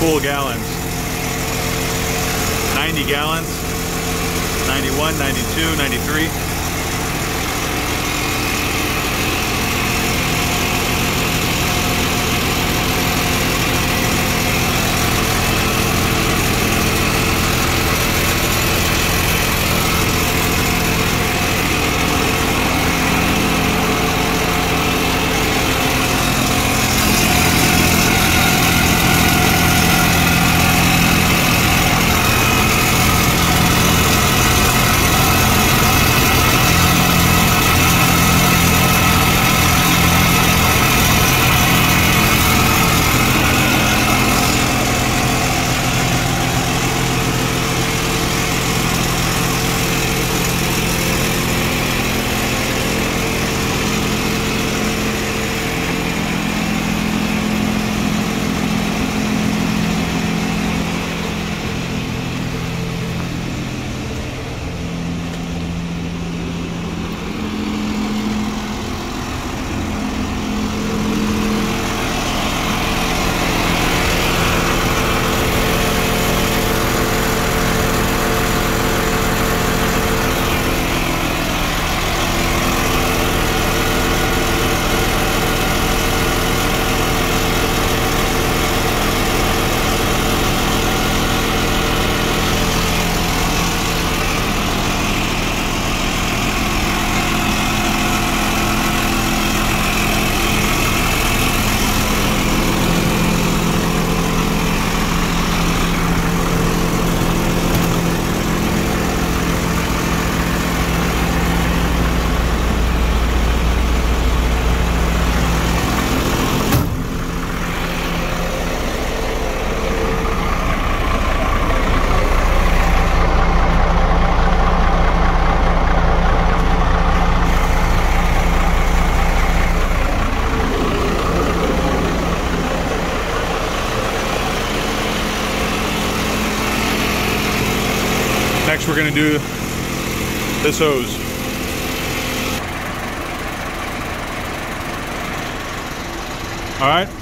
full gallons. 90 gallons, 91, 92, 93. Next we're gonna do this hose. All right.